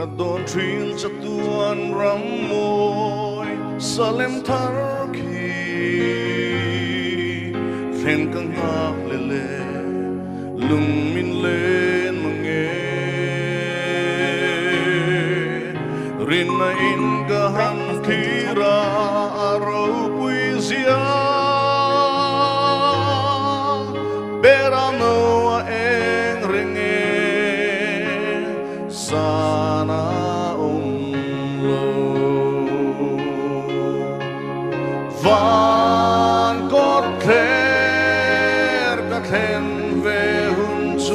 Kadon trin sa tuan ramoy salem tarki ren kang hak lele lung min len mange rin na in gahan kira araw puisian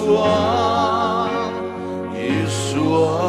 主啊，耶稣啊。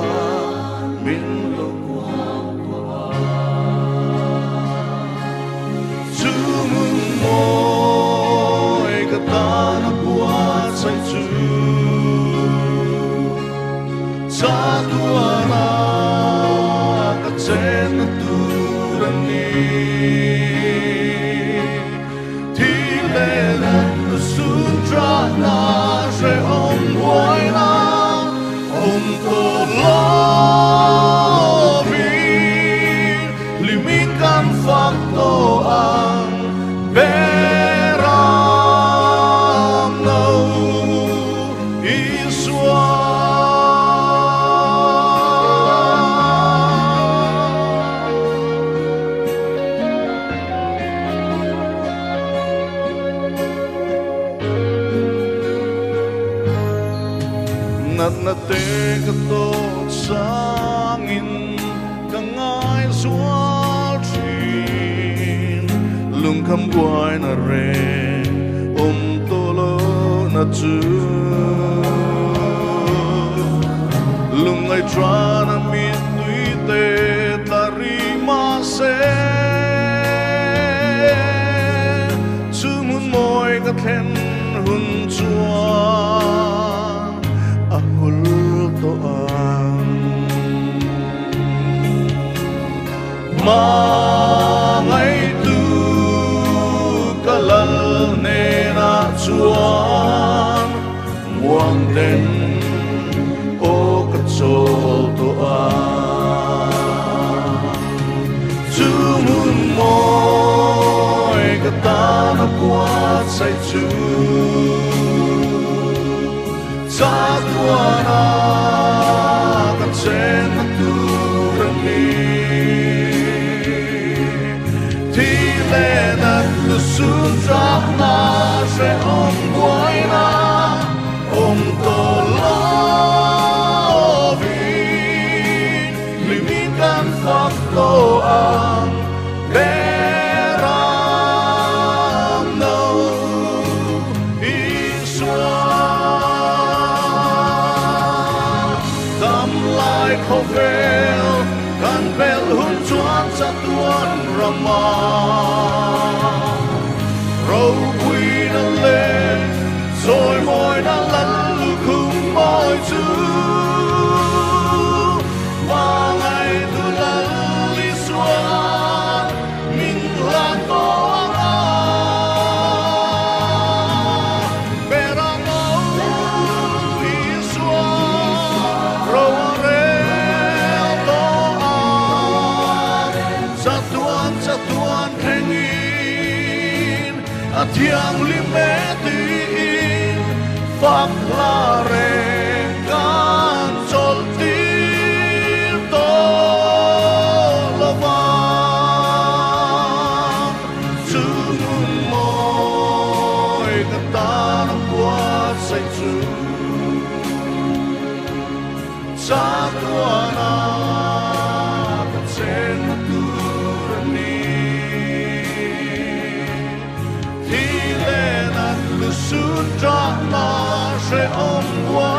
Nát na te ka to sangin ka ngai sual trin lung kam guai na re om tô lo na chu lung ai tra na mi tui te tari ma se chu mun moi ka then hun chư. tuoda sen tuureni. Niin. Tiilennätty sun sahnaa, se on kuina, on tolavi. Limitän niin tahtoa. Khâu vel cần vel hun chuan sa tuan rama Râu quy na lên, Rồi môi na lên cha tuan theng in, a thiang Satuan satuan hengin Atiang limetin Fak lare kan ti to lavang Sunun mo'y katanang ta sa qua sai chu 战马谁同我？